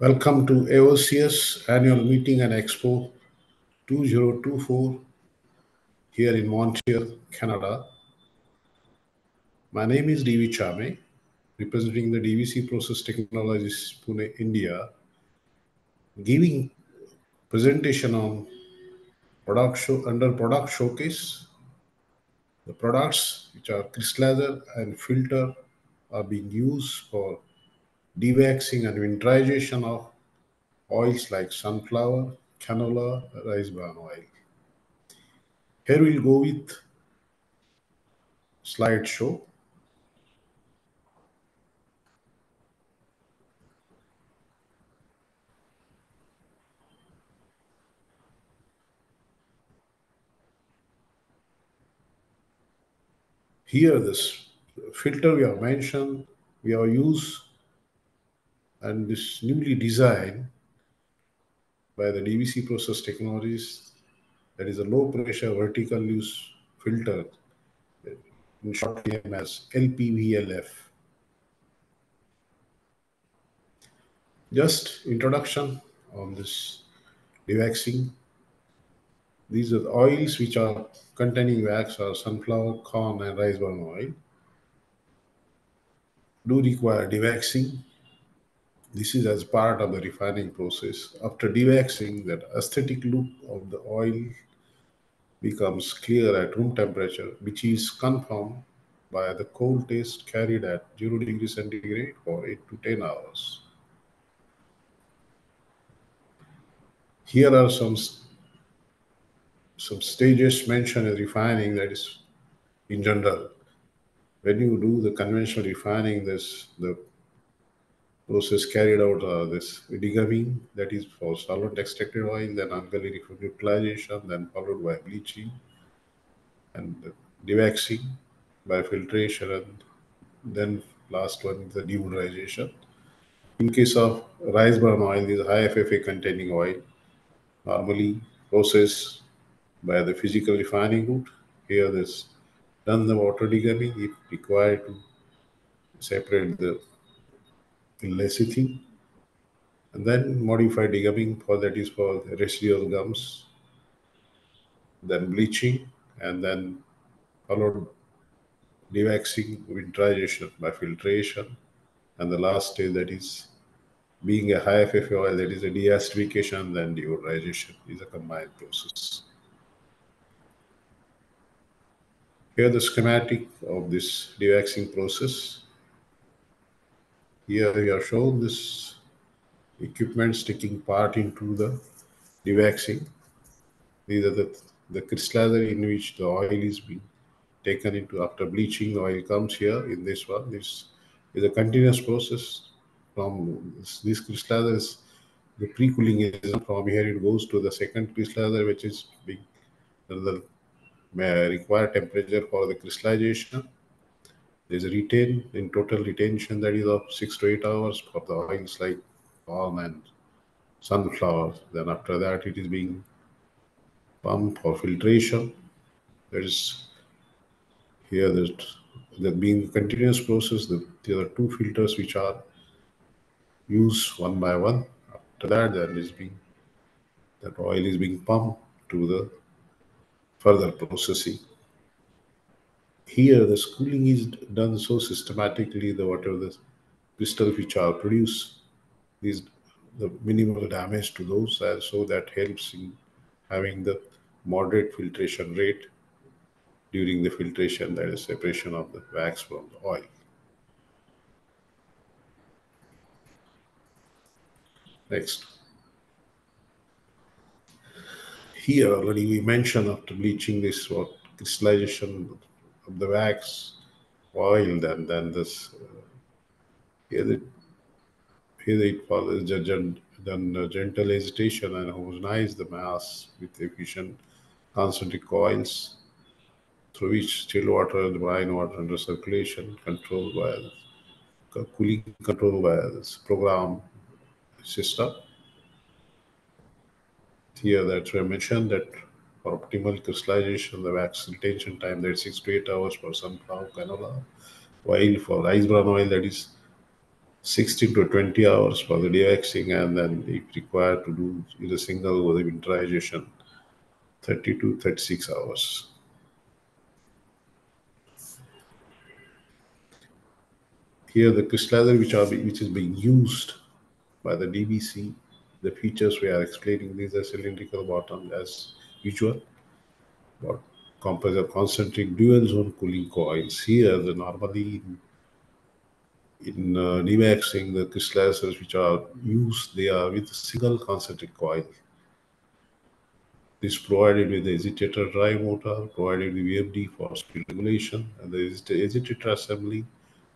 Welcome to AOCS Annual Meeting and Expo 2024 here in Montreal, Canada. My name is D.V. Chame, representing the DVC Process Technologists Pune, India, giving presentation on product show under product showcase. The products which are crystallizer and filter are being used for dewaxing and winterization of oils like sunflower, canola, rice bran oil. Here we'll go with slideshow. Here this filter we have mentioned, we have used and this newly designed by the DVC process technologists that is a low pressure vertical leaves filter in short name as LPVLF. Just introduction on this dewaxing. These are the oils which are containing wax or sunflower, corn and rice bran oil do require dewaxing this is as part of the refining process. After dewaxing, that aesthetic look of the oil becomes clear at room temperature, which is confirmed by the cold test carried at 0 degree centigrade for 8 to 10 hours. Here are some, some stages mentioned in refining that is in general. When you do the conventional refining, this the process carried out uh, this degumming, that is for solvent extracted oil, then alkali neutralization, then followed by bleaching and dewaxing by filtration, and then last one is the deodorization. In case of rice bran oil, this high FFA containing oil, normally processed by the physical refining route. Here, this done the water degumming if required to separate the lecithin and then modified degumming for that is for residual gums then bleaching and then followed dewaxing winterization by filtration. And the last stage that is being a high FFA oil that is a deacidification then deodorization is a combined process. Here the schematic of this dewaxing process here we are shown this equipment taking part into the dewaxing. These are the, the crystallizer in which the oil is being taken into after bleaching. The oil comes here in this one. This is a continuous process from this, this crystallizer the pre-cooling is from here it goes to the second crystallizer which is being the uh, required temperature for the crystallization there's a retain in total retention that is of six to eight hours for the oils like palm and sunflower. Then after that, it is being pumped for filtration. There is here that that being continuous process. The, there are two filters which are used one by one. After that, there is being that oil is being pumped to the further processing here the schooling is done so systematically that whatever the crystals which are produced is the minimal damage to those so that helps in having the moderate filtration rate during the filtration that is separation of the wax from the oil. Next. Here already we mentioned after bleaching this what crystallization the wax oiled and then this uh, here it here it follows then gentle agitation and homogenize the mass with efficient concentric coils through which chill water and brine water under circulation controlled by cooling controlled by this program system. Here that I mentioned that for optimal crystallization, the wax retention time that is 6 to 8 hours for sunflower canola, while for rice bran oil that is 16 to 20 hours for the dewaxing and then if required to do either single or the winterization 30 to 36 hours. Here the crystallizer which are which is being used by the DVC, the features we are explaining these are cylindrical bottom as usual. But compressor concentric dual zone cooling coils. Here the normally in uh, the crystallizers which are used they are with single concentric coil this provided with the agitator drive motor provided with VFD for speed regulation and the agitator assembly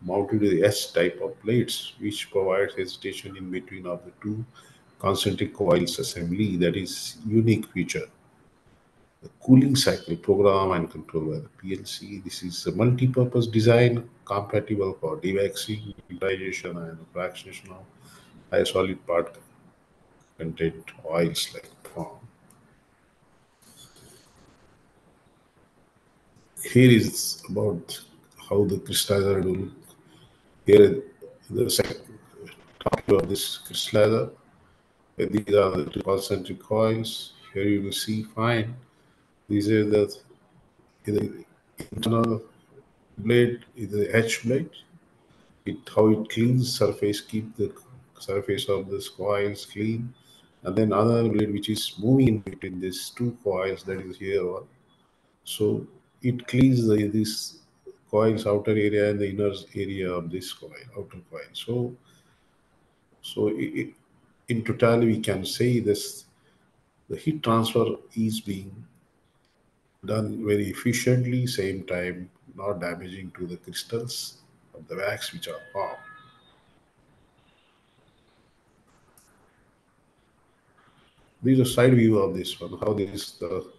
mounted with the S type of plates which provides hesitation in between of the two concentric coils assembly that is unique feature the cooling cycle program and control by the PLC. This is a multi-purpose design compatible for dewaxing, utilization, and fractionation of high solid part content oils like palm. Here is about how the crystallizer will look. Here the second top of this crystallizer. These are the two concentric coils. Here you will see fine these are the, the internal blade is the edge blade. It how it cleans surface, keep the surface of the coils clean. And then other blade which is moving in between these two coils that is here one. So it cleans the this coils outer area and the inner area of this coil, outer coil. So so it, in totality we can say this the heat transfer is being done very efficiently, same time not damaging to the crystals of the wax which are formed. This is a side view of this one, how this the,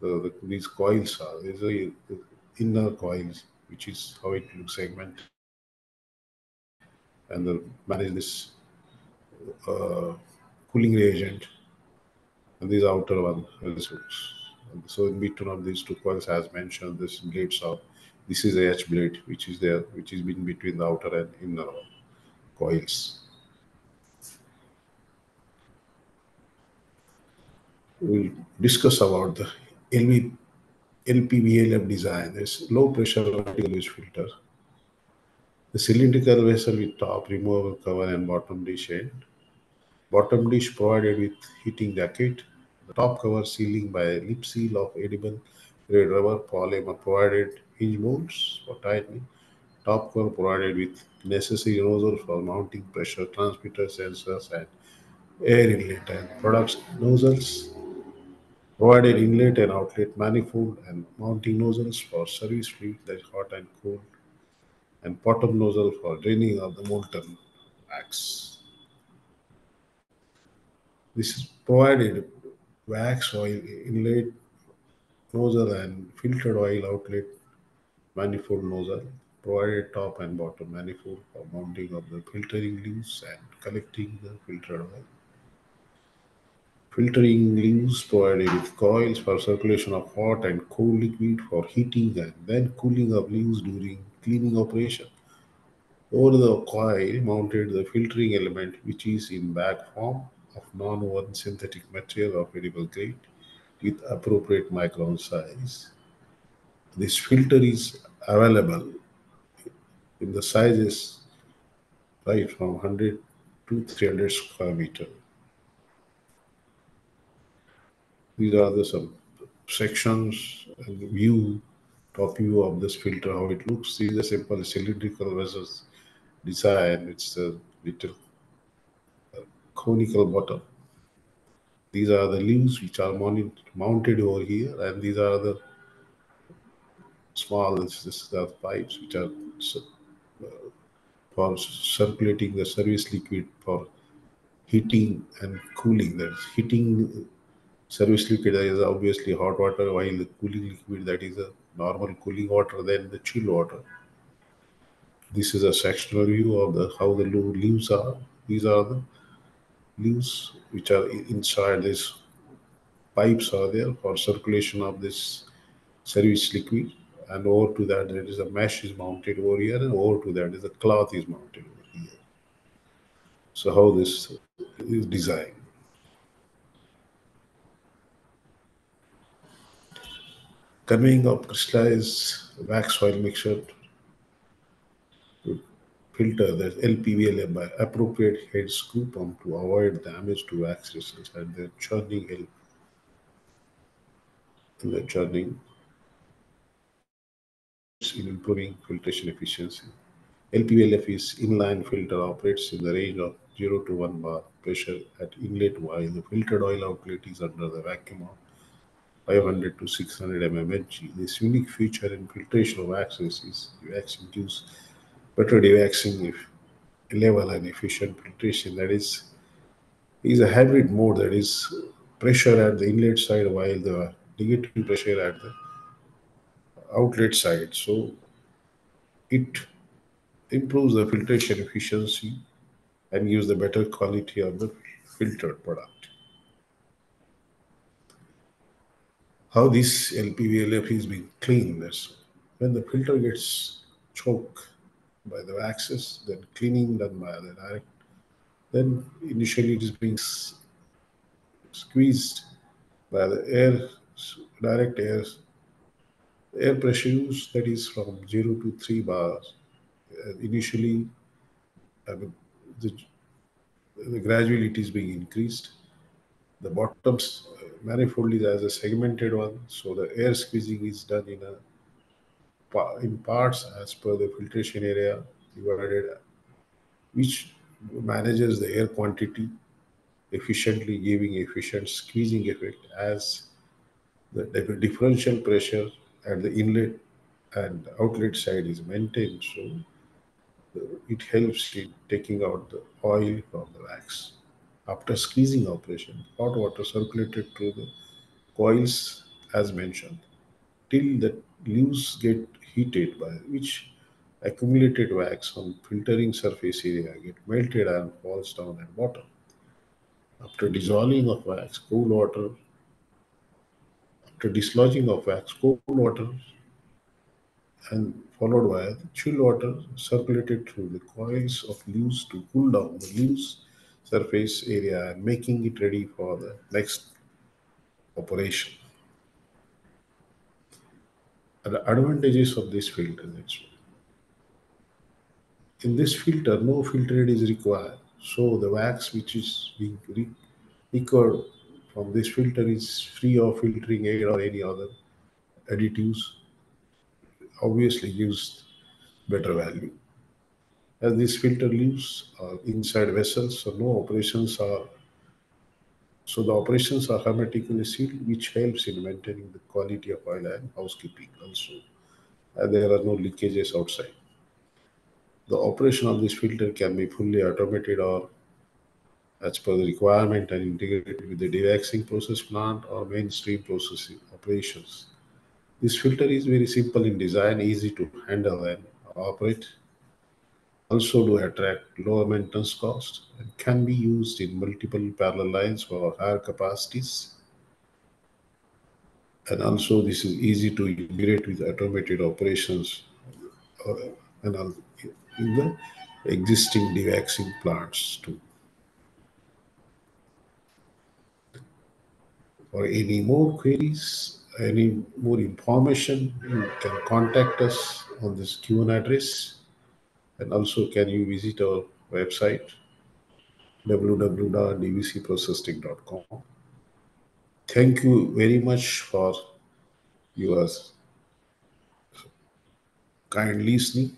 the, the these coils are. These are the inner coils, which is how it looks segment. And the manage this uh, cooling reagent. And these outer one, this looks. So in between of these two coils, as mentioned, this blades are this is a H blade, which is there, which is in between the outer and inner coils. We'll discuss about the LV, LPVLF design. There's low pressure vertical filter. The cylindrical vessel with top removable cover and bottom dish end. Bottom dish provided with heating jacket the top cover sealing by lip seal of edible grade rubber polymer provided hinge molds for tightening. Top cover provided with necessary nozzle for mounting pressure transmitter sensors and air inlet and products nozzles. Provided inlet and outlet manifold and mounting nozzles for service fluid that is hot and cold and bottom nozzle for draining of the molten wax. This is provided wax oil inlet nozzle and filtered oil outlet manifold nozzle provided top and bottom manifold for mounting of the filtering leaves and collecting the filtered oil. Filtering leaves provided with coils for circulation of hot and cold liquid for heating and then cooling of leaves during cleaning operation. Over the coil mounted the filtering element which is in bag form of non-woven synthetic material of edible grade with appropriate micron size. This filter is available in the sizes right from 100 to 300 square meter. These are the some sections and view, top view of this filter, how it looks. These are simple cylindrical vessels design. It's a little conical bottom. These are the leaves which are mounted over here, and these are the small this, this the pipes which are uh, for circulating the service liquid for heating and cooling. That is heating service liquid that is obviously hot water, while the cooling liquid that is a normal cooling water, then the chill water. This is a sectional view of the how the leaves are. These are the leaves which are inside these pipes are there for circulation of this service liquid and over to that there is a mesh is mounted over here and over to that is a cloth is mounted over here. So how this is designed. Conveying of crystallized wax oil mixture filter the LPVLF by appropriate head screw pump to avoid damage to wax vessels and the churning help in the churning in improving filtration efficiency. LPVLF is inline filter operates in the range of 0 to 1 bar pressure at inlet while the filtered oil outlet is under the vacuum of 500 to 600 mmHg. This unique feature in filtration of waxes is dewaxing gives dewaxing if level and efficient filtration. That is, is a hybrid mode that is pressure at the inlet side while the negative pressure at the outlet side. So it improves the filtration efficiency and gives the better quality of the filtered product. How this LPVLF is being cleaned is when the filter gets choked by the waxes, then cleaning done by the direct, then initially it is being squeezed by the air, direct air, air pressure that is from 0 to 3 bars. Uh, initially, I mean, the, the gradually it is being increased. The bottoms uh, manifold is as a segmented one, so the air squeezing is done in a in parts as per the filtration area divided, which manages the air quantity efficiently, giving efficient squeezing effect as the differential pressure at the inlet and outlet side is maintained. So it helps in taking out the oil from the wax. After squeezing operation, hot water circulated through the coils as mentioned till the leaves get heated by which accumulated wax on filtering surface area get melted and falls down at bottom. After dissolving of wax, cool water, after dislodging of wax, cold water and followed by chill water circulated through the coils of leaves to cool down the leaves surface area and making it ready for the next operation. The advantages of this filter In this filter, no filter aid is required. So the wax which is being recovered from this filter is free of filtering aid or any other additives obviously gives better value. As this filter leaves are inside vessels, so no operations are so the operations are hermetically sealed, which helps in maintaining the quality of oil and housekeeping also. And there are no leakages outside. The operation of this filter can be fully automated or as per the requirement and integrated with the dewaxing process plant or mainstream processing operations. This filter is very simple in design, easy to handle and operate. Also to attract lower maintenance cost and can be used in multiple parallel lines for higher capacities. And also this is easy to integrate with automated operations uh, and in the existing dewaxing plants too. For any more queries, any more information, you can contact us on this Q&A address. And also, can you visit our website, www.dvcprocessing.com. Thank you very much for your kind listening.